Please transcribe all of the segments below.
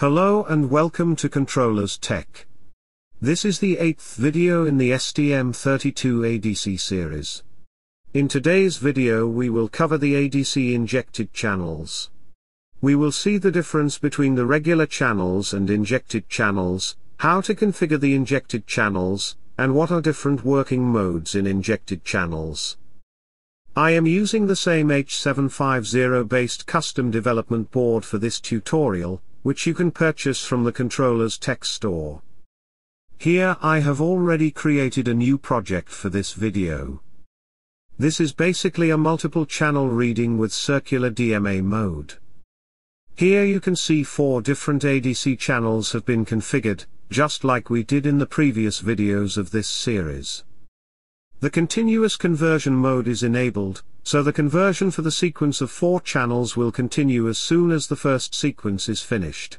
Hello and welcome to Controllers Tech. This is the eighth video in the STM32 ADC series. In today's video we will cover the ADC injected channels. We will see the difference between the regular channels and injected channels, how to configure the injected channels, and what are different working modes in injected channels. I am using the same H750 based custom development board for this tutorial, which you can purchase from the Controllers Tech Store. Here I have already created a new project for this video. This is basically a multiple channel reading with circular DMA mode. Here you can see four different ADC channels have been configured, just like we did in the previous videos of this series. The continuous conversion mode is enabled, so the conversion for the sequence of four channels will continue as soon as the first sequence is finished.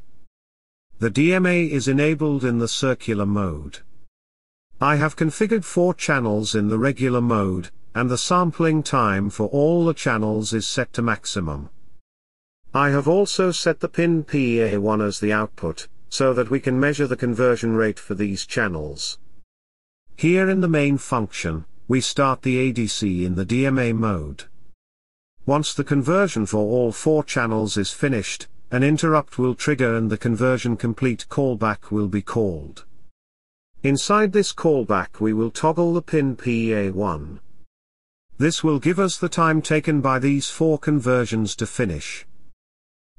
The DMA is enabled in the circular mode. I have configured four channels in the regular mode, and the sampling time for all the channels is set to maximum. I have also set the pin PA1 as the output, so that we can measure the conversion rate for these channels. Here in the main function, we start the ADC in the DMA mode. Once the conversion for all four channels is finished, an interrupt will trigger and the conversion complete callback will be called. Inside this callback we will toggle the pin PA1. This will give us the time taken by these four conversions to finish.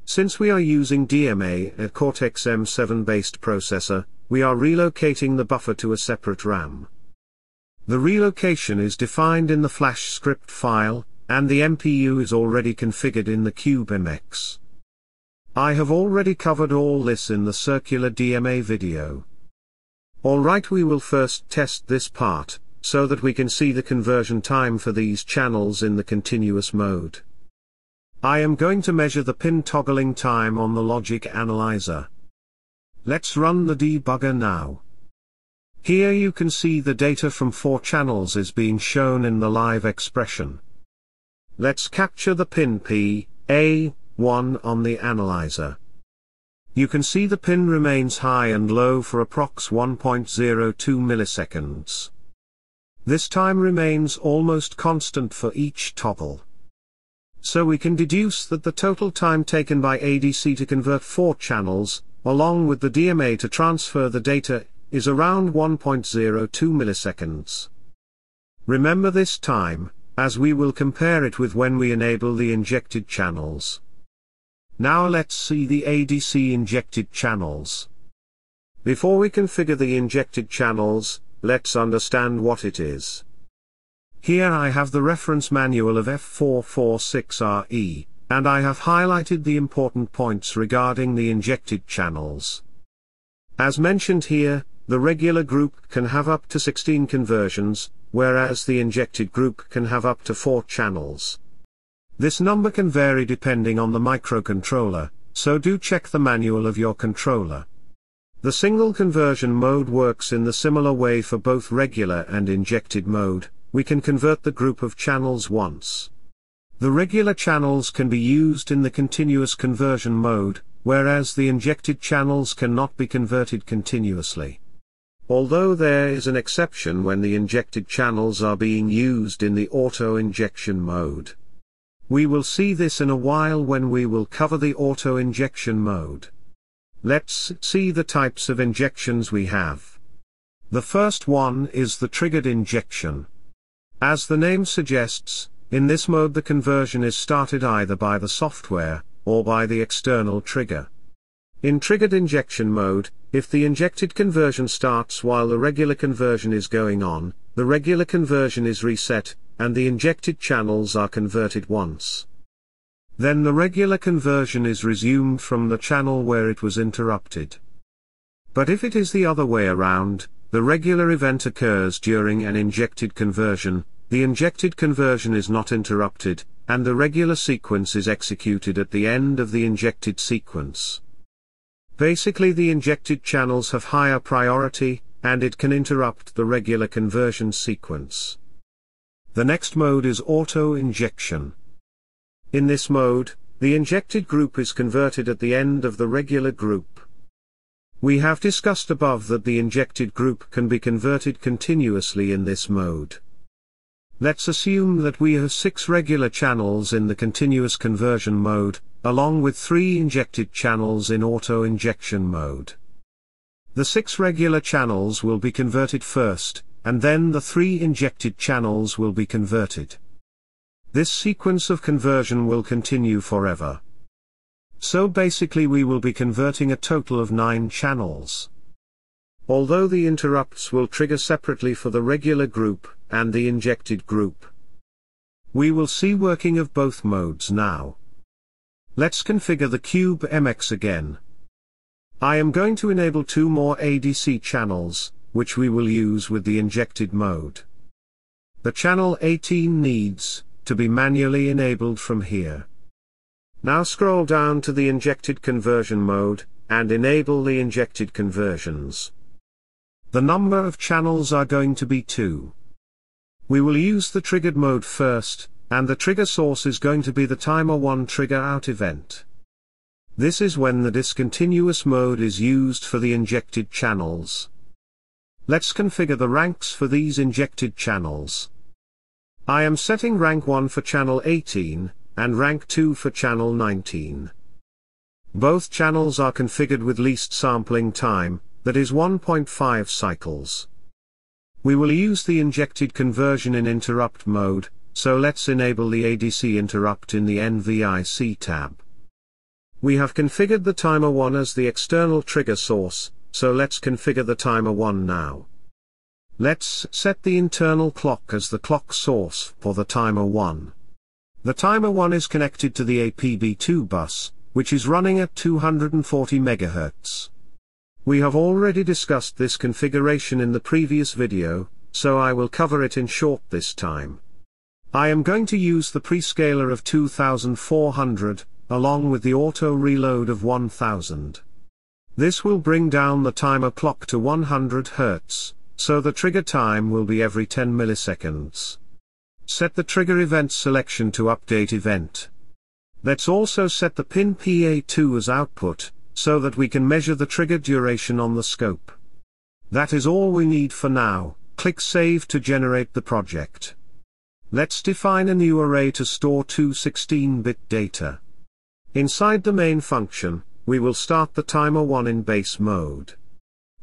Since we are using DMA, a Cortex-M7 based processor, we are relocating the buffer to a separate RAM. The relocation is defined in the flash script file, and the MPU is already configured in the CubeMX. I have already covered all this in the circular DMA video. Alright we will first test this part, so that we can see the conversion time for these channels in the continuous mode. I am going to measure the pin toggling time on the logic analyzer. Let's run the debugger now. Here you can see the data from four channels is being shown in the live expression. Let's capture the pin P, A, 1 on the analyzer. You can see the pin remains high and low for approx 1.02 milliseconds. This time remains almost constant for each toggle. So we can deduce that the total time taken by ADC to convert four channels, along with the DMA to transfer the data, is around 1.02 milliseconds. Remember this time, as we will compare it with when we enable the injected channels. Now let's see the ADC injected channels. Before we configure the injected channels, let's understand what it is. Here I have the reference manual of F446RE, and I have highlighted the important points regarding the injected channels. As mentioned here, the regular group can have up to 16 conversions, whereas the injected group can have up to 4 channels. This number can vary depending on the microcontroller, so do check the manual of your controller. The single conversion mode works in the similar way for both regular and injected mode, we can convert the group of channels once. The regular channels can be used in the continuous conversion mode, whereas the injected channels cannot be converted continuously. Although there is an exception when the injected channels are being used in the auto-injection mode. We will see this in a while when we will cover the auto-injection mode. Let's see the types of injections we have. The first one is the triggered injection. As the name suggests, in this mode the conversion is started either by the software, or by the external trigger. In triggered injection mode, if the injected conversion starts while the regular conversion is going on, the regular conversion is reset, and the injected channels are converted once. Then the regular conversion is resumed from the channel where it was interrupted. But if it is the other way around, the regular event occurs during an injected conversion, the injected conversion is not interrupted, and the regular sequence is executed at the end of the injected sequence. Basically the injected channels have higher priority, and it can interrupt the regular conversion sequence. The next mode is auto-injection. In this mode, the injected group is converted at the end of the regular group, We have discussed above that the injected group can be converted continuously in this mode. Let's assume that we have six regular channels in the continuous conversion mode, along with three injected channels in auto-injection mode. The six regular channels will be converted first, and then the three injected channels will be converted. This sequence of conversion will continue forever. So basically we will be converting a total of 9 channels. Although the interrupts will trigger separately for the regular group, and the injected group. We will see working of both modes now. Let's configure the Cube MX again. I am going to enable two more ADC channels, which we will use with the injected mode. The channel 18 needs to be manually enabled from here. Now scroll down to the injected conversion mode, and enable the injected conversions. The number of channels are going to be 2. We will use the triggered mode first, and the trigger source is going to be the timer 1 trigger out event. This is when the discontinuous mode is used for the injected channels. Let's configure the ranks for these injected channels. I am setting rank 1 for channel 18, and rank 2 for channel 19. Both channels are configured with least sampling time, that is 1.5 cycles. We will use the injected conversion in interrupt mode, so let's enable the ADC interrupt in the NVIC tab. We have configured the timer 1 as the external trigger source, so let's configure the timer 1 now. Let's set the internal clock as the clock source for the timer 1. The timer 1 is connected to the APB2 bus, which is running at 240 MHz. We have already discussed this configuration in the previous video, so I will cover it in short this time. I am going to use the prescaler of 2400, along with the auto reload of 1000. This will bring down the timer clock to 100 Hz, so the trigger time will be every 10 milliseconds. Set the trigger event selection to update event. Let's also set the pin PA2 as output, so that we can measure the trigger duration on the scope. That is all we need for now, click Save to generate the project. Let's define a new array to store two 16-bit data. Inside the main function, we will start the timer 1 in base mode.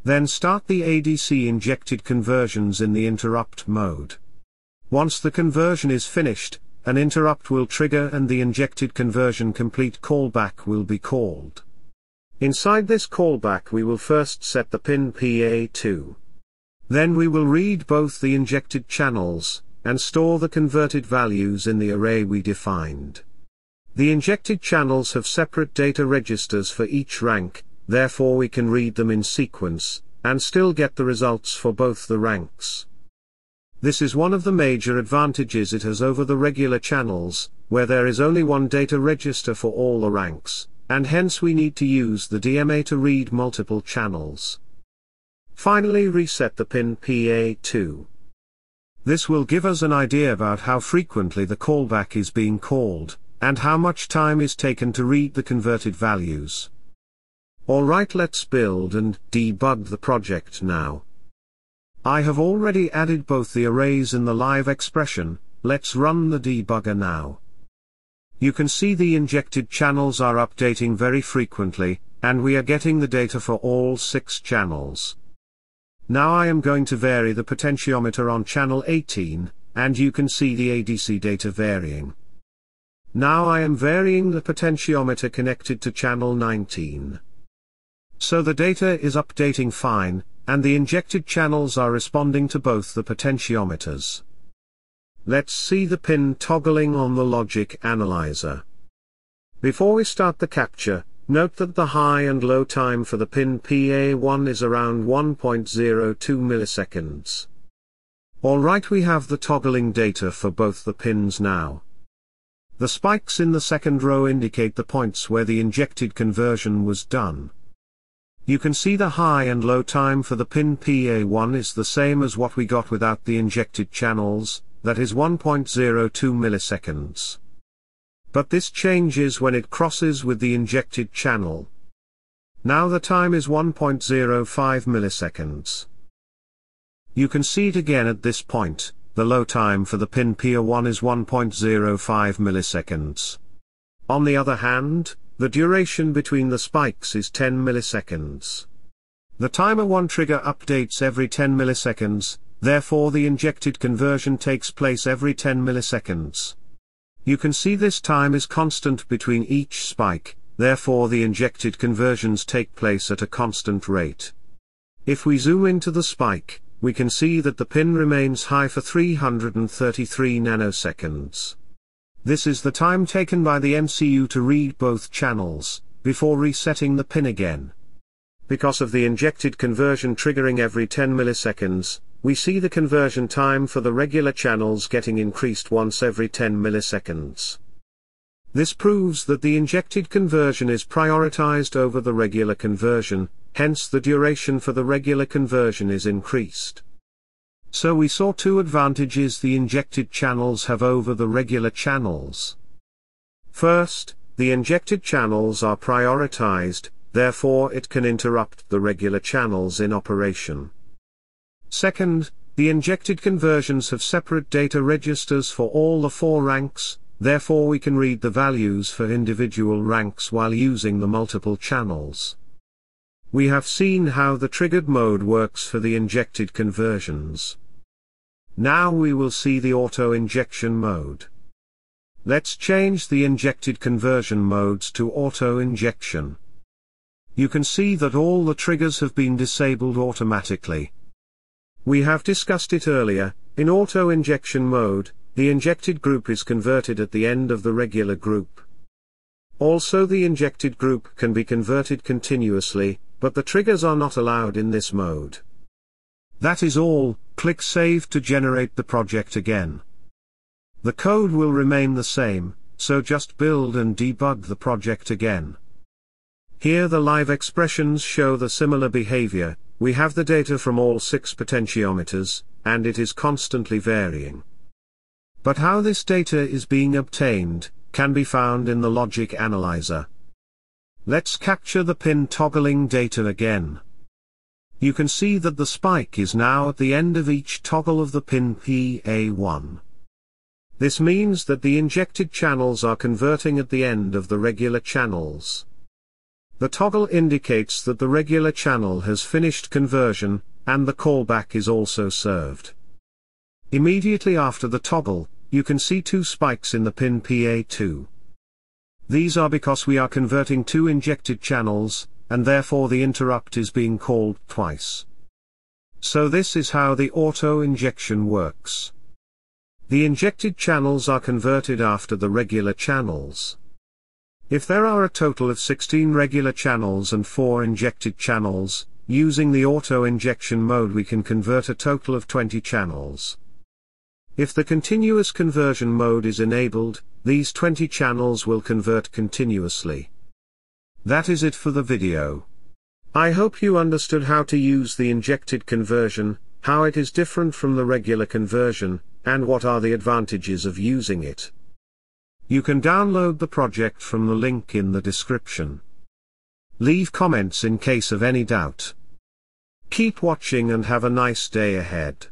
Then start the ADC injected conversions in the interrupt mode. Once the conversion is finished, an interrupt will trigger and the injected conversion complete callback will be called. Inside this callback we will first set the pin PA2. Then we will read both the injected channels, and store the converted values in the array we defined. The injected channels have separate data registers for each rank, therefore we can read them in sequence, and still get the results for both the ranks. This is one of the major advantages it has over the regular channels, where there is only one data register for all the ranks, and hence we need to use the DMA to read multiple channels. Finally reset the pin PA2. This will give us an idea about how frequently the callback is being called, and how much time is taken to read the converted values. Alright let's build and debug the project now. I have already added both the arrays in the live expression, let's run the debugger now. You can see the injected channels are updating very frequently, and we are getting the data for all six channels. Now I am going to vary the potentiometer on channel 18, and you can see the ADC data varying. Now I am varying the potentiometer connected to channel 19. So the data is updating fine, and the injected channels are responding to both the potentiometers. Let's see the pin toggling on the logic analyzer. Before we start the capture, note that the high and low time for the pin PA1 is around 1.02 milliseconds. Alright we have the toggling data for both the pins now. The spikes in the second row indicate the points where the injected conversion was done. You can see the high and low time for the pin PA1 is the same as what we got without the injected channels, that is 1.02 milliseconds. But this changes when it crosses with the injected channel. Now the time is 1.05 milliseconds. You can see it again at this point, the low time for the pin P1 is 1.05 milliseconds. On the other hand, the duration between the spikes is 10 milliseconds. The timer 1 trigger updates every 10 milliseconds, therefore the injected conversion takes place every 10 milliseconds. You can see this time is constant between each spike, therefore the injected conversions take place at a constant rate. If we zoom into the spike, we can see that the pin remains high for 333 nanoseconds. This is the time taken by the MCU to read both channels, before resetting the pin again. Because of the injected conversion triggering every 10 milliseconds, we see the conversion time for the regular channels getting increased once every 10 milliseconds. This proves that the injected conversion is prioritized over the regular conversion, hence the duration for the regular conversion is increased. So we saw two advantages the injected channels have over the regular channels. First, the injected channels are prioritized, therefore it can interrupt the regular channels in operation. Second, the injected conversions have separate data registers for all the four ranks, therefore we can read the values for individual ranks while using the multiple channels. We have seen how the triggered mode works for the injected conversions. Now we will see the auto-injection mode. Let's change the injected conversion modes to auto-injection. You can see that all the triggers have been disabled automatically. We have discussed it earlier, in auto-injection mode, the injected group is converted at the end of the regular group. Also the injected group can be converted continuously, but the triggers are not allowed in this mode. That is all, click Save to generate the project again. The code will remain the same, so just build and debug the project again. Here the live expressions show the similar behavior, we have the data from all six potentiometers, and it is constantly varying. But how this data is being obtained, can be found in the logic analyzer. Let's capture the pin toggling data again. You can see that the spike is now at the end of each toggle of the pin PA1. This means that the injected channels are converting at the end of the regular channels. The toggle indicates that the regular channel has finished conversion, and the callback is also served. Immediately after the toggle, you can see two spikes in the pin PA2. These are because we are converting two injected channels, and therefore the interrupt is being called twice. So this is how the auto-injection works. The injected channels are converted after the regular channels. If there are a total of 16 regular channels and 4 injected channels, using the auto-injection mode we can convert a total of 20 channels. If the continuous conversion mode is enabled, these 20 channels will convert continuously. That is it for the video. I hope you understood how to use the injected conversion, how it is different from the regular conversion, and what are the advantages of using it. You can download the project from the link in the description. Leave comments in case of any doubt. Keep watching and have a nice day ahead.